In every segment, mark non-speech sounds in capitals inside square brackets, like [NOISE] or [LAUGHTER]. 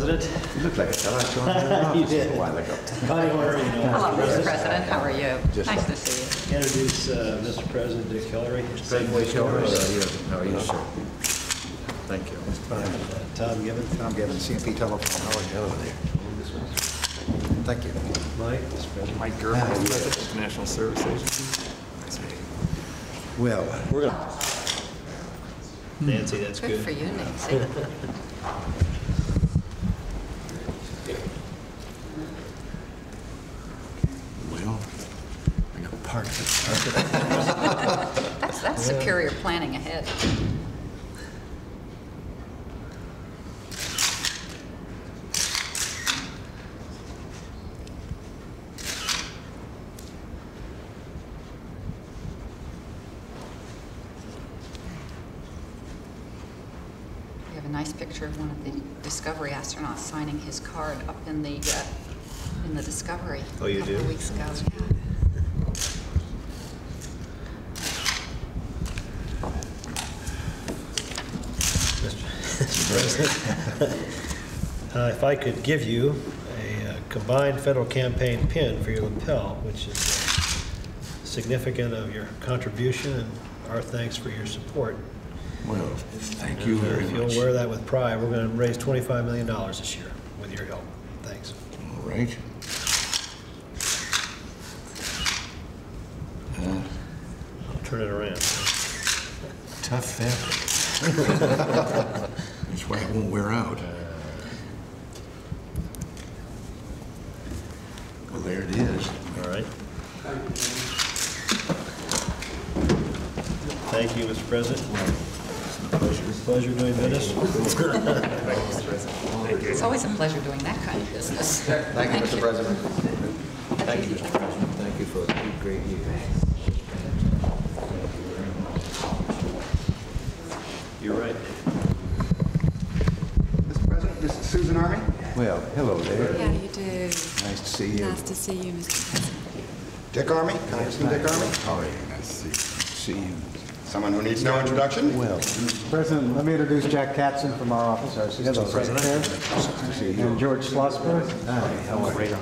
President. You look like a fella I saw in your office You did. a while ago. [LAUGHS] Connie Horner, you know. Hello, Mr. President. President, how are you? Just Nice fine. to see you. Introduce uh, Mr. President Dick Hillery. Safeway Stores. How are you, sir? Thank you. Uh, Tom Gibbon. Tom Gibbons, C&P Telephone. How are you? Hello there. Thank you. Mike, Mr. President. Mike Gerber, National Service Agency. Well, We're gonna. Nancy, that's Good for you, Nancy. [LAUGHS] I got parked at That's, that's superior planning ahead. We have a nice picture of one of the Discovery astronauts signing his card up in the, uh, in the Discovery. Oh, you A couple do? weeks ago, yeah. Mr. President. [LAUGHS] Uh, If I could give you a uh, combined federal campaign pin for your lapel, which is uh, significant of your contribution and our thanks for your support. Well, thank you very If much. you'll wear that with pride, we're going to raise $25 million this year with your help. Thanks. All right. I'll turn it around. Tough fabric. [LAUGHS] [LAUGHS] That's why it won't wear out. Well, there it is. All right. Thank you, Mr. President. Pleasure doing business. It's always a pleasure doing that kind of business. Thank you, Mr. President. Thank you, Mr. President. Thank you for a great year. You're right. Mr. President, this is Susan Armey. Well, hello there. How do you do? Nice to see you. Nice to see you, Mr. President. Dick Armey, Congressman Dick Armey. How are you? Nice to see you. See you. Someone who needs no introduction. Well, Mr. President, let me introduce Jack Katzen from our office, our assistant secretary, nice to see you. and George Schlossberg. Hi, how are you?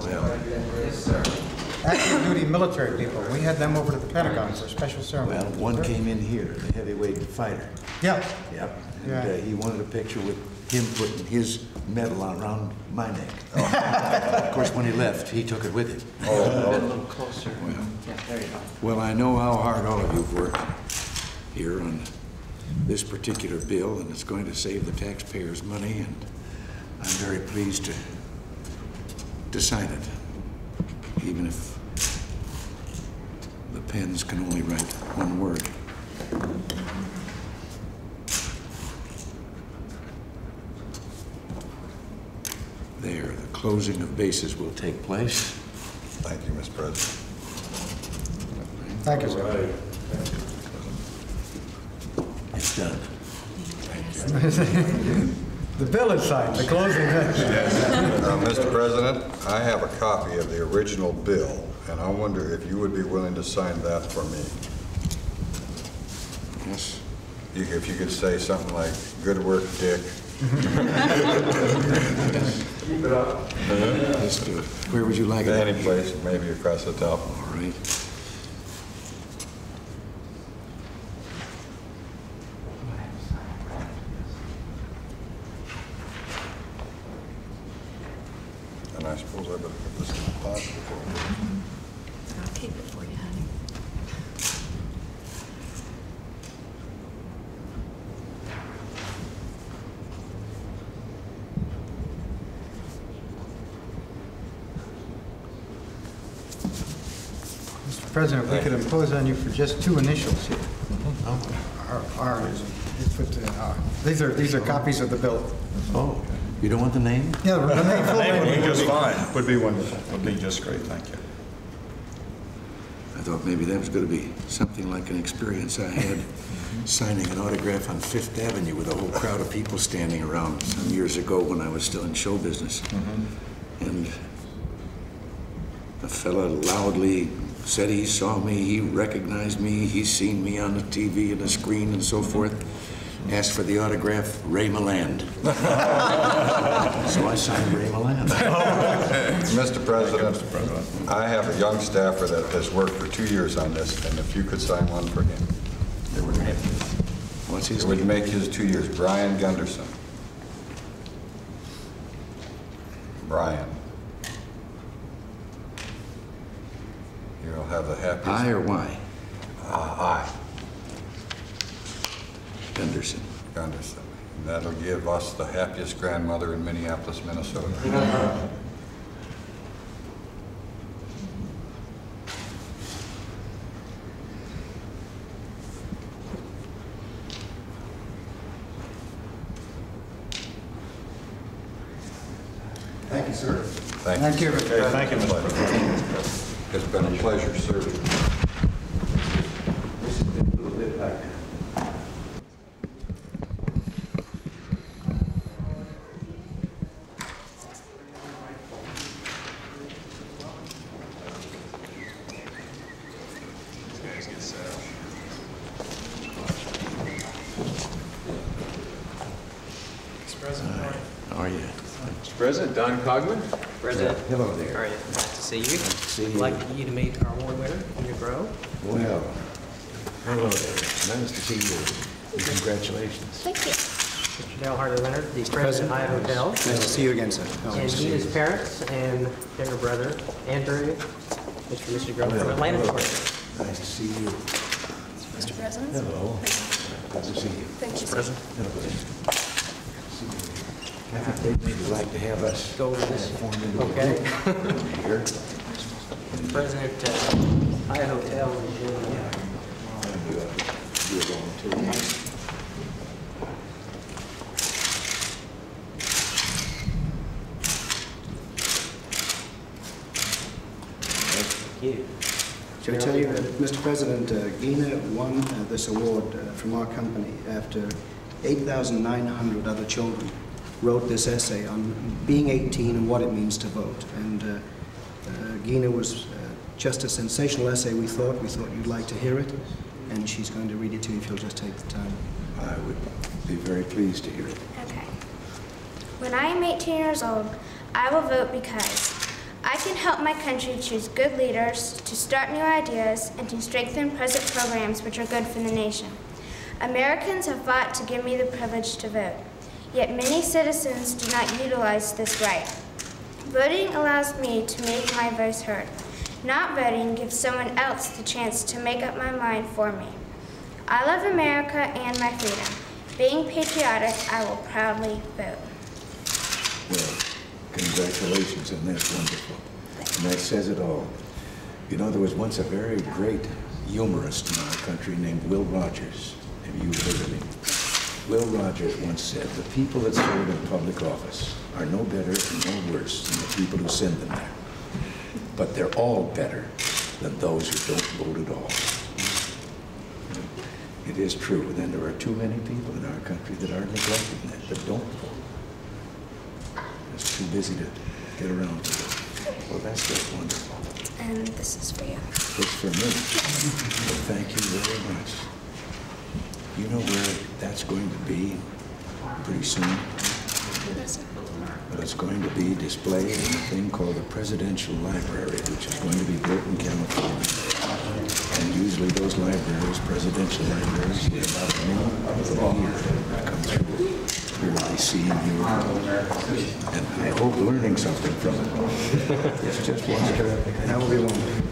Well, Active duty military people, we had them over to the Pentagon for a special ceremony. well, one came in here, the heavyweight fighter. Yeah, Yep. And Yeah. uh, he wanted a picture with him putting his medal around my neck. [LAUGHS] Oh. Of course, when he left, he took it with him. Oh, oh. A little closer. Oh, well, I know how hard all of you've worked here on this particular bill, and it's going to save the taxpayers money, and I'm very pleased to, to sign it, even if the pens can only write one word. There, the closing of bases will take place. Thank you, Mr. President. thank you, sir. It's done. [LAUGHS] The bill is signed, the closing. Uh, Mr. President, I have a copy of the original bill, and I wonder if you would be willing to sign that for me. Yes. You- If you could say something like, "Good work, Dick." [LAUGHS] Uh-huh. Let's do it. Where would you like it? Any place, maybe across the top. All right. And I suppose I better put this in the pocket before I leave. I'll keep it for you, honey. President, if we could impose on you for just two initials here. Mm-hmm. Our- Ours, you put, uh, these are, these are copies of the bill. Oh, you don't want the name? Yeah, the [LAUGHS] name, full name. Would be just fine. Would be wonderful. Would be just great, thank you. I thought maybe that was going to be something like an experience I had mm-hmm. signing an autograph on Fifth Avenue with a whole crowd of people standing around some years ago when I was still in show business. Mm-hmm. And a fella loudly said he saw me, he recognized me, he's seen me on the TV and the screen and so forth. asked for the autograph, Ray Milland. [LAUGHS] So I signed Ray Milland. [LAUGHS] Mr. President, I have a young staffer that has worked for two years on this, and if you could sign one for him, it would make, What's his it would make his two years. Brian Gunderson. Brian. You'll have the happiest... I or Y? Uh, I, Gunderson. Gunderson. And that'll give us the happiest grandmother in Minneapolis, Minnesota. Thank you, sir. Thank you. Thank you. Thank you, Mr. President. It's pleasure serving. This has been a little bit like How are you? Mr. President, Don Cogman? President, Hello there. are you? Nice to see you. see I'd you. like you to meet our award winner, Gina Grove. Well, hello there. Nice to see you. And Congratulations. Thank you. Mr. Darryl Hartley-Leonard, the president of Hyatt Hotel. Nice to see you again, sir. And he, his parents, and younger brother, Andrew, Mr. and Mrs. Grove from Atlanta, Georgia. Nice to see you. Mr. President? Hello. Good to see you. Thank you, sir. Hello. I think they'd like to have us Go over this. Okay. President, uh, Hyatt Hotel is in, to. thank you. Shall I tell you, uh, Mr. President, uh, Gina won uh, this award uh, from our company after 8,900 other children wrote this essay on being 18 and what it means to vote. And uh, uh, Gina was uh, just a sensational essay, we thought. We thought you'd like to hear it, and she's going to read it to you if you'll just take the time. I would be very pleased to hear it. Okay. When I am 18 years old, I will vote because I can help my country choose good leaders, to start new ideas, and to strengthen present programs which are good for the nation. Americans have fought to give me the privilege to vote, yet many citizens do not utilize this right. Voting allows me to make my voice heard. Not voting gives someone else the chance to make up my mind for me. I love America and my freedom. Being patriotic, I will proudly vote. Well, congratulations, and that's wonderful. And that says it all. You know, there was once a very great humorist in our country named Will Rogers. Have you heard of him? Will Rogers once said, "The people that serve in public office are no better and no worse than the people who send them there. But they're all better than those who don't vote at all." It is true, and then there are too many people in our country that are neglecting that, that don't vote. It's too busy to get around to it. Well, that's just wonderful. And this is for you. It's for me. Well, thank you very much. You know where that's going to be pretty soon? Well, it's going to be displayed in a thing called the Presidential Library, which is going to be built in California. And usually those libraries, presidential libraries, get about a million a year come through. Here they see you, and I hope learning something from it. [LAUGHS] It's just wonderful. That will be wonderful.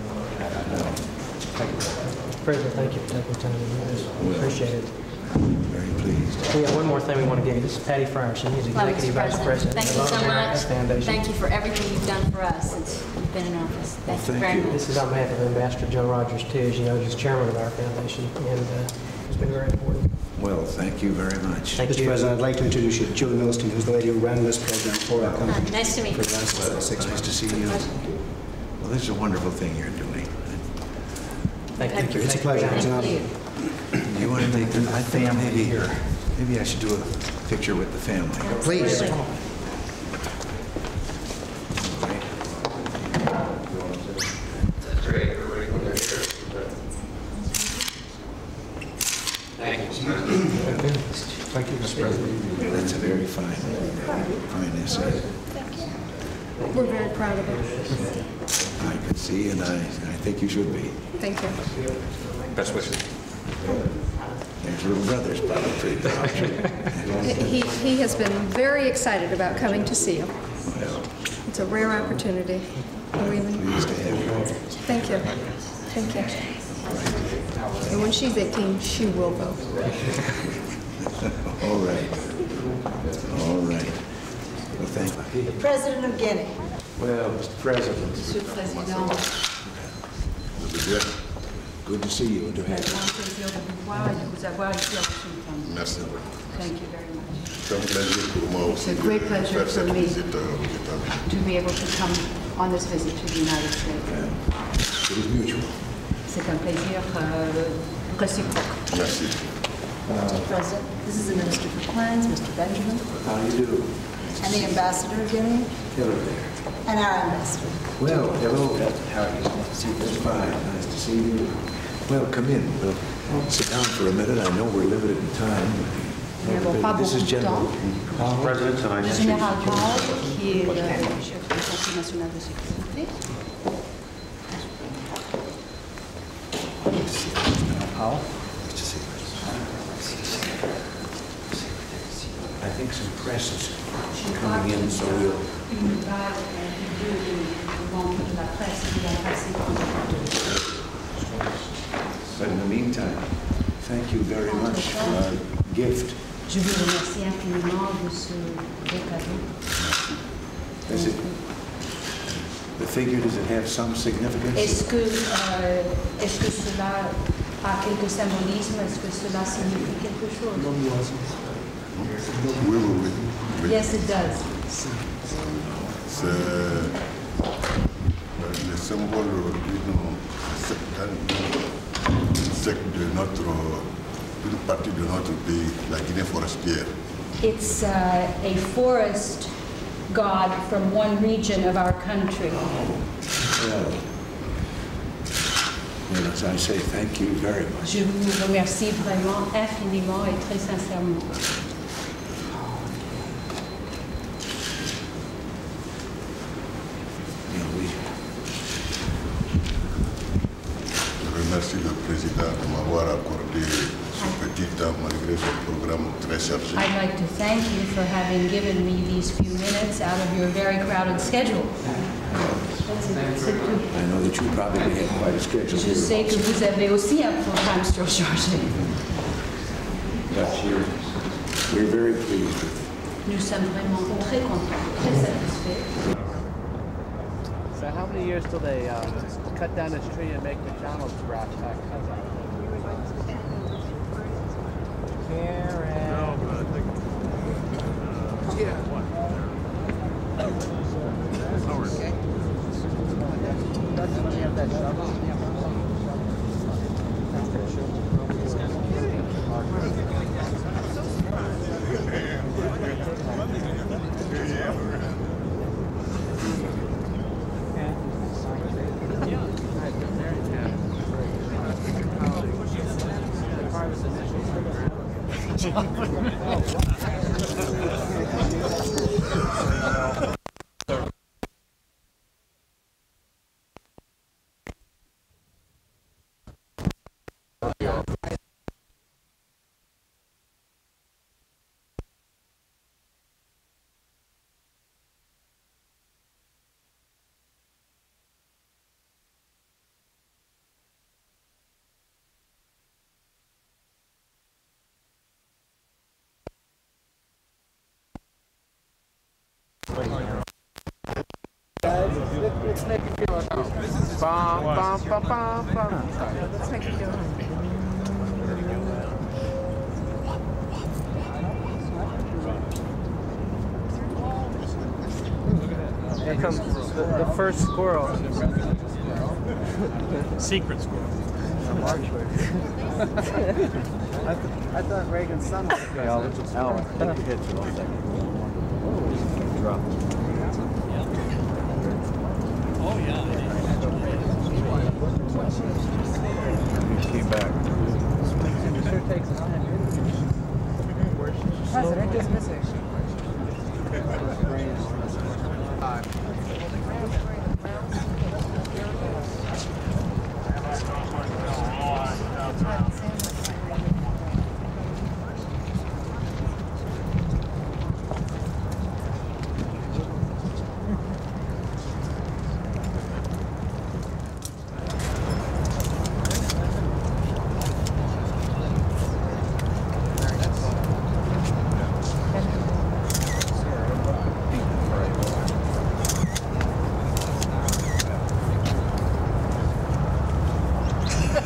Um, President, thank you for taking the time to do this. Appreciate it. Very pleased. We got one more thing we want to give you. This is Patty Frierson. He's Hello, Executive Vice President Thank you so much. Foundation. Thank you for everything you've done for us since you've been in office. Thank you thank very you. much. This is on behalf of Ambassador Joe Rogers, too. As you know, he's chairman of our foundation, and uh, it's been very important. Well, thank you very much. Thank Mr. you. President, I'd like to introduce you to Julie Milstein, who's the lady who ran this program for our company. Uh, Nice to meet you. For the last uh, six Nice months. to see you. Well, this is a wonderful thing you're doing. Thank you. It's a pleasure. It's an honor. Thank you. You want to make, the- family think maybe, maybe I should do a picture with the family. Please. Thank you, Mr. President. That's a very fine, fine essay. We're very proud of it. I can see, and I, I think you should be. Thank you. Best wishes. There's little brothers probably pretty proud. He, he has been very excited about coming to see you. Well, It's a rare opportunity. Pleased to have you. Thank you. Thank you. And when she's 18, she will vote. [LAUGHS] All right. All right. Well, thank you. The President of Guinea. Well, Mr. President, Monsieur le Président, good to see you and to have you. un plaisir de vous voir et de vous avoir ici à Washington. Merci. Thank you very much. C'est un plaisir pour moi It's a great pleasure for me. visite aux États-Unis. to be able to come on this visit to the United States. It is mutual. C'est un plaisir euh, réciproque. Merci. Mr. President, this is the Minister for Plans, Mr. Benjamin, How do you do? and the Ambassador of Guinea, Hello there. and our Ambassador. Well, hello. How are you? That's fine. Nice to see you. Well, come in. We'll sit down for a minute. I know we're limited in time. Nous This is General temps. Powell. Le général Powell, qui est le chef du Conseil national de sécurité. Powell. Nice to see you. I think some press is coming in, so we'll Une de membres de la presse qui va passer But in the meantime, thank you very much for our gift. Je vous remercie infiniment de ce beau cadeau. Does it, the figure, does it have some significance? Est-ce que, euh, est-ce que cela a quelque symbolisme Est-ce que cela signifie quelque chose Oui, oui, oui. oui. Yes, it does. C'est le symbole d'une certaine- d'une secte de notre, partie de notre pays, la Guinée forestière. It's uh, a forest god from one region of our country. Well, well, as I say, thank you very much. Je vous remercie vraiment infiniment et très sincèrement. Ce petit temps malgré ce programme très chargé. I'd like to thank you for having given me these few minutes out of your very crowded schedule. C'est tout. I know that you probably have quite a schedule Je here. sais que vous avez aussi un programme surchargé. But you're, we're very pleased with Nous sommes vraiment très contents, très satisfaits. So how many years till they uh, cut down this tree and make McDonald's wrap back? Karen. No, but I think. Let's make it feel like Bum, bum, bum, bum, bum. Let's make it feel Here comes the, the first squirrel. Secret squirrel. I, th- I thought Reagan's son was the president. Alan, take the hit for a second. Drop. Oh, Back. President is missing.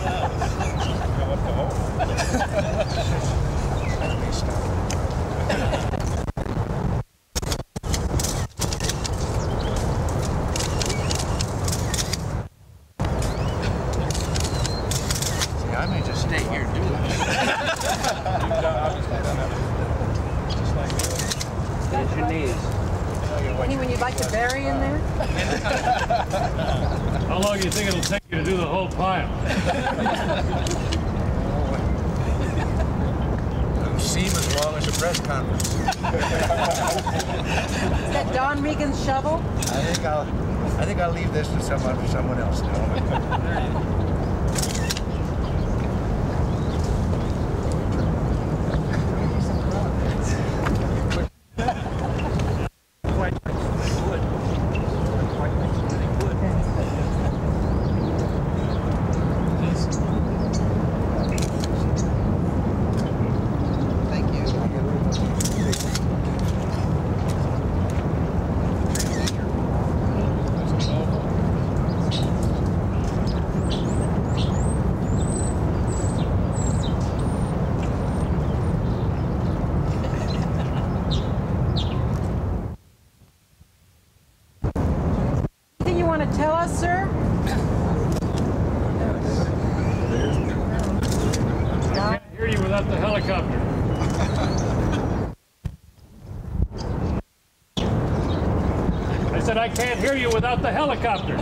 house. [LAUGHS] leave this to someone, for someone else now. Anything you want to tell us, sir? I can't hear you without the helicopter. I said I can't hear you without the helicopter.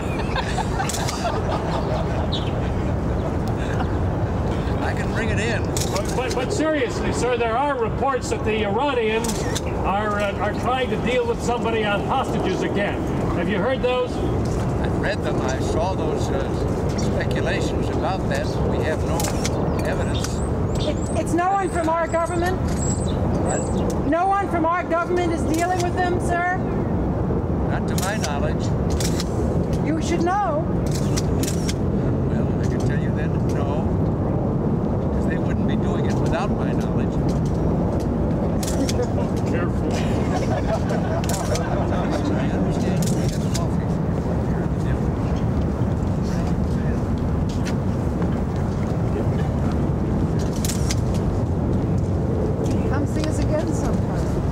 I can bring it in. But, but, but seriously, sir, there are reports that the Iranians are uh, are trying to deal with somebody on hostages again. Have you heard those? I've read them. I saw those uh, speculations about that. We have no evidence. It, it's no one from our government? No one from our government is dealing with them, sir? Not to my knowledge. You should know. Well, I can tell you then, no. Because they wouldn't be doing it without my knowledge. [LAUGHS] Careful. [LAUGHS] I understand you have coffee here in the dim. Come see us again sometime.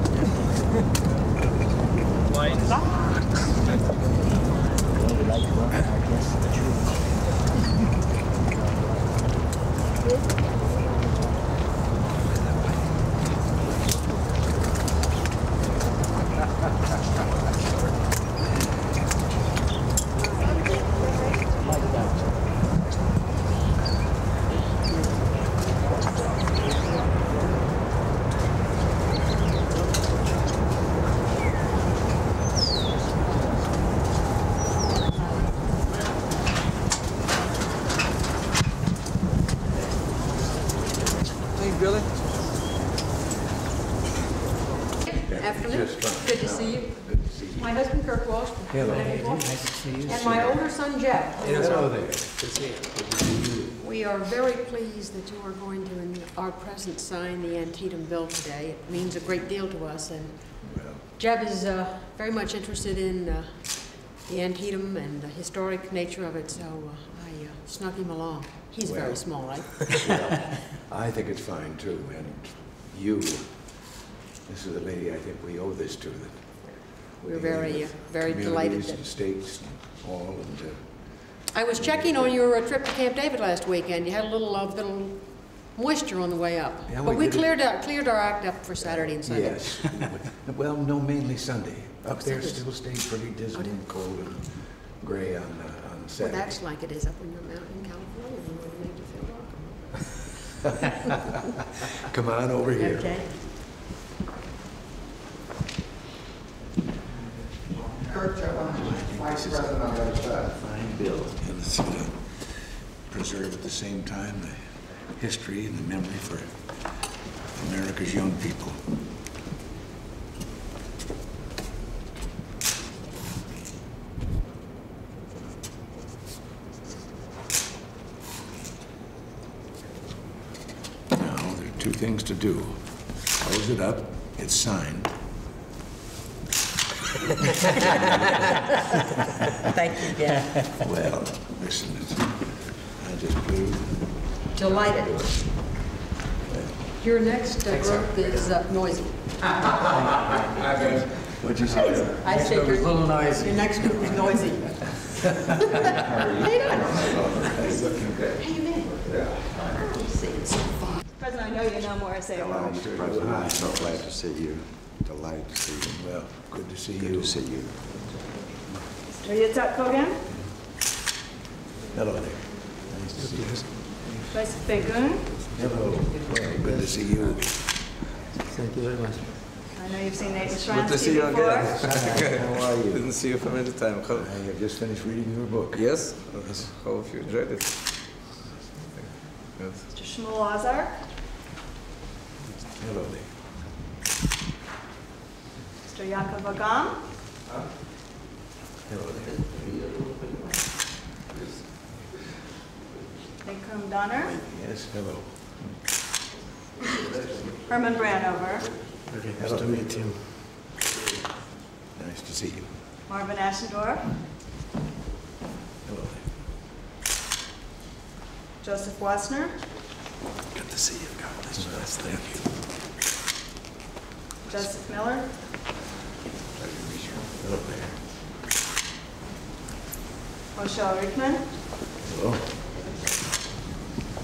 Hey, Billy. Afternoon. Good to see you. My husband Kirk Walsh. Hello. Nice to see you. And my older son Jeff. Hello there. Good to see you. Good to see you. We are very pleased that you are going to, in our presence, sign the Antietam bill today. It means a great deal to us, and Jeb is uh, very much interested in uh, the Antietam and the historic nature of it, so uh, I uh, snuck him along. He's very small, right? Well, I think it's fine too, and you, this is the lady I think we owe this to. that We're very, uh, very delighted Communities that- and states and all, and uh, I was checking on your uh, trip to Camp David last weekend. You had a little, uh, little moisture on the way up. Yeah, But we we cleared out, cleared our act up for Saturday and Sunday. yes. [LAUGHS] Well, no, mainly Sunday. Up there still stayed pretty dismal and cold and gray on, uh, on Well, that's like it is up in your mountain in California. We made you feel welcome. [LAUGHS] Come on over here. Okay. Vice President on the other side. Fine bill. And it's to preserve at the same time the history and the memory for America's young people. Now, there are two things to do. Close it up, it's signed. [LAUGHS] Thank you, Jeff. Well, listen, it's, I just plead. Delighted. Your next uh, group is uh, noisy. [LAUGHS] What'd you say? I said your, your next group is noisy. How you doing? How you been? President, I know you know Morris A. Hello, Mr. President. I'm so glad to see you. Delighted to see you. Well, good to see Good you. to see you. Mr. Yitzhak Kogan? Hello there. Nice to see you. Yosef Begun, Hello. Good to see you. Thank you very much. I know you've seen Nate Good to see you before. [LAUGHS] again. How are you? Didn't see you for many time. How, I have just finished reading your book. yes? How have you enjoyed it? Good. Mr. Shmuel Azar, Hello there. Mr. Yaakov Agam, Hello there. Nikram Donner, Yes, hello. Herman Branover, Nice to meet you. Nice to see you. Marvin Ashendorf, Hello. Joseph Wasner, Good to see you. God bless you. Thank you. Joseph Miller, Hello there. Rochelle Rickman, Hello.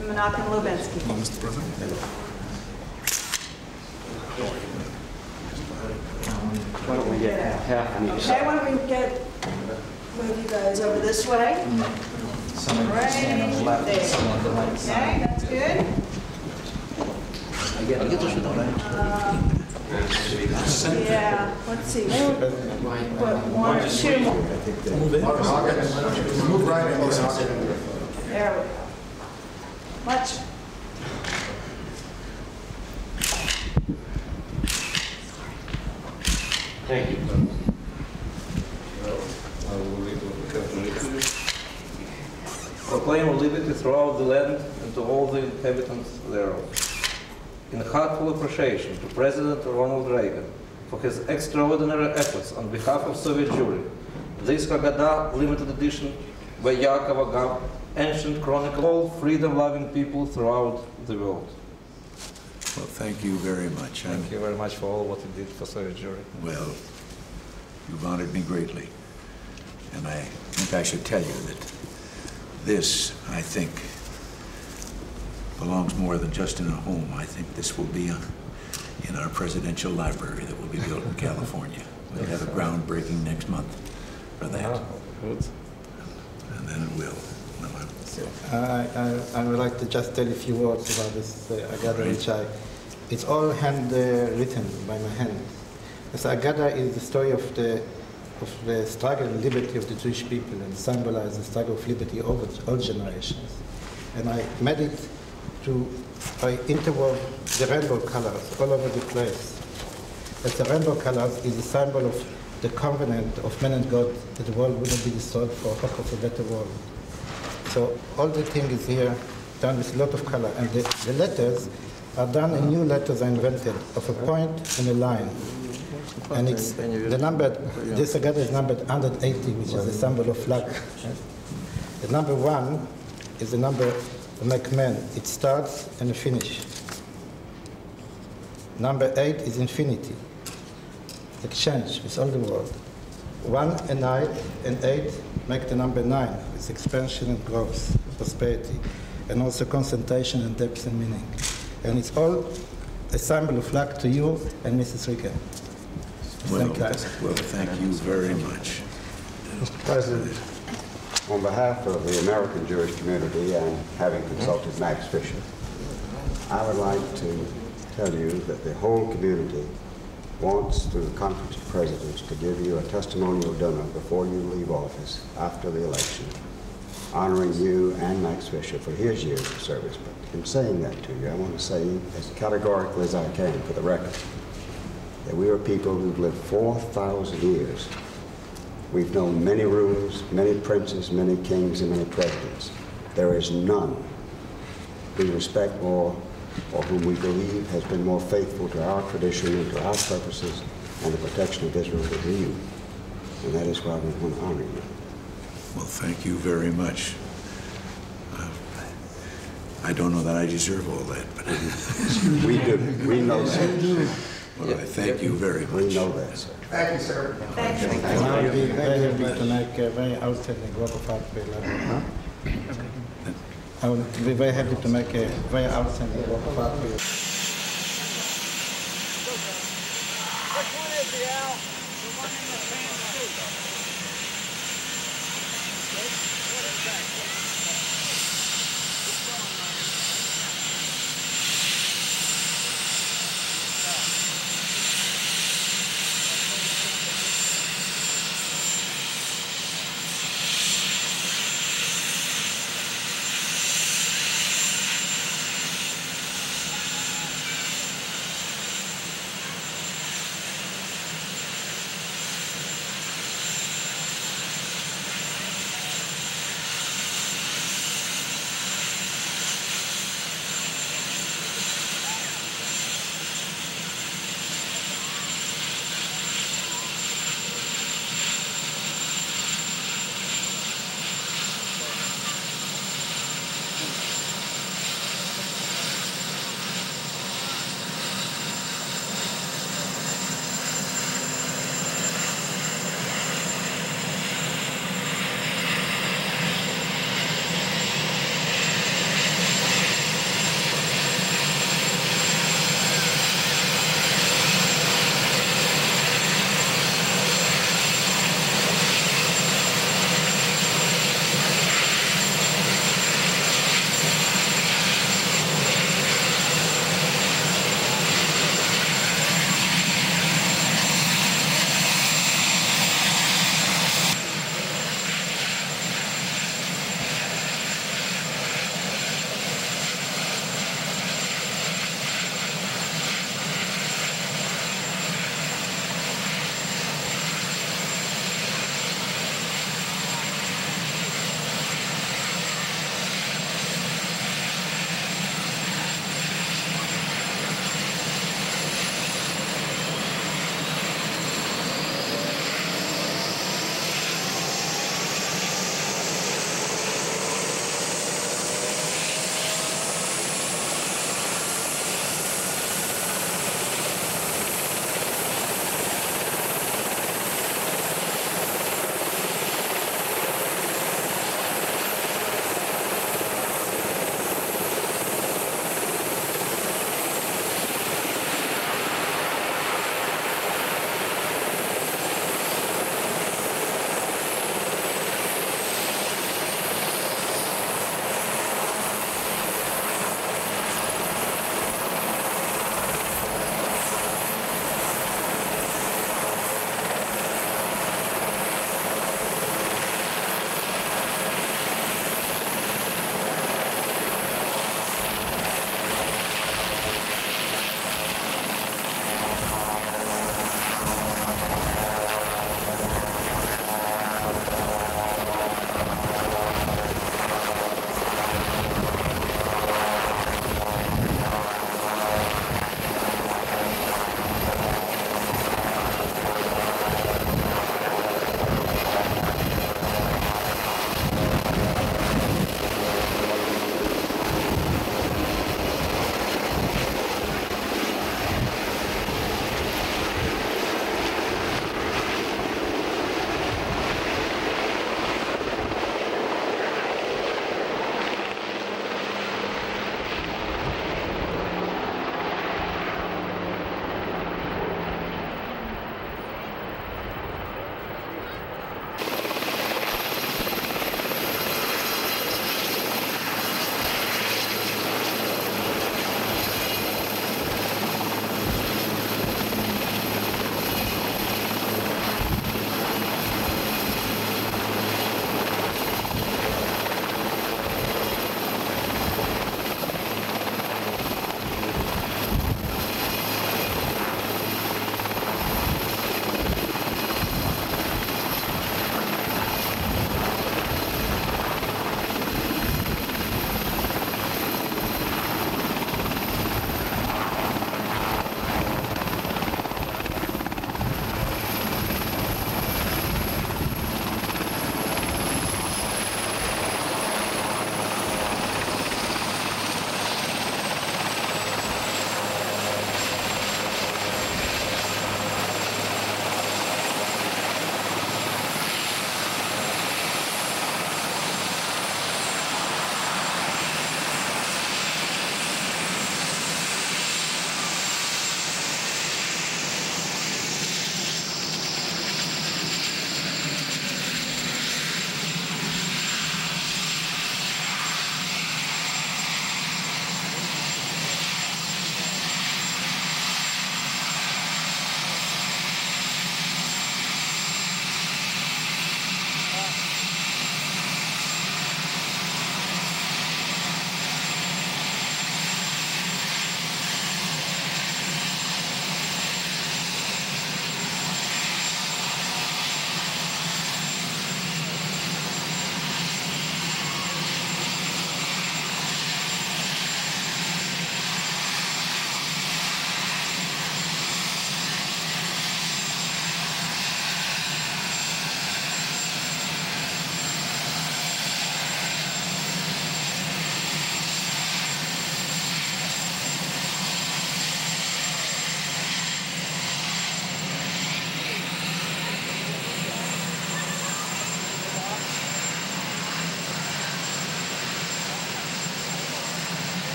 And Menachem Lubinsky. Mr. President. Hello. Why don't we get half on each Okay, why don't we get, move you guys over this way? Someone Right stand on the left, there. someone on the right side. Okay, that's good. I get, I get the shit on Yeah, let's see, we'll put one or two more. Move right in this. There we go. Much. Thank you. proclaim liberty throughout the land and to all the inhabitants thereof. In heartful appreciation to President Ronald Reagan for his extraordinary efforts on behalf of Soviet Jewry, this Haggadah limited edition by Yaakov Agam, ancient chronicle all freedom-loving people throughout the world. Well, thank you very much. I'm- Thank you very much for all what you did for Soviet Jewry. Well, you've honored me greatly. And I think I should tell you that this, I think, belongs more than just in a home. I think this will be uh, in our presidential library that will be built in California. We'll have a groundbreaking next month for that. Good. And then it will. I, I, I would like to just tell a few words about this uh, Agada, which I, it's all hand uh, written by my hand. This Agada is the story of the, of the struggle and liberty of the Jewish people and symbolizes the struggle of liberty over all generations. And I made it to, I interwove the rainbow colors all over the place. The rainbow colors is a symbol of the covenant of man and God that the world wouldn't be destroyed for hope of a better world. So all the thing is here done with a lot of color. And the, the letters are done in new letters I invented of a point and a line. And it's the number, this Agada is numbered 180, which is the symbol of luck. The number one is the number man. It starts and finish. Number eight is infinity. Exchange with all the world. One and nine and eight make the number nine. It's expansion and growth, prosperity, and also concentration and depth and meaning. And it's all a symbol of luck to you and Mrs. Rica. Well, Thank you. well, thank you very much. Mr. President, on behalf of the American Jewish community and having consulted Max Fisher, I would like to tell you that the whole community wants, through the Conference of Presidents, to give you a testimonial dinner before you leave office after the election, honoring you and Max Fisher for his years of service. But in saying that to you, I want to say as categorically as I can for the record that we are people who've lived 4,000 years. We've known many rulers, many princes, many kings, and many presidents. There is none we respect more or whom we believe has been more faithful to our tradition and to our purposes and the protection of Israel than you. And that is why we want to honor you. Well, thank you very much. Uh, I don't know that I deserve all that, but [LAUGHS] We do. We know that. Well, I thank you very much. We know that, sir. Thank you, sir. And I will be very happy to make a very outstanding work of art for 11. I will be very happy to make a very outstanding work of art for you.